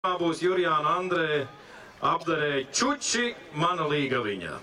būs Jurijāna Andrē apdarē Čuči, mana līgaviņa.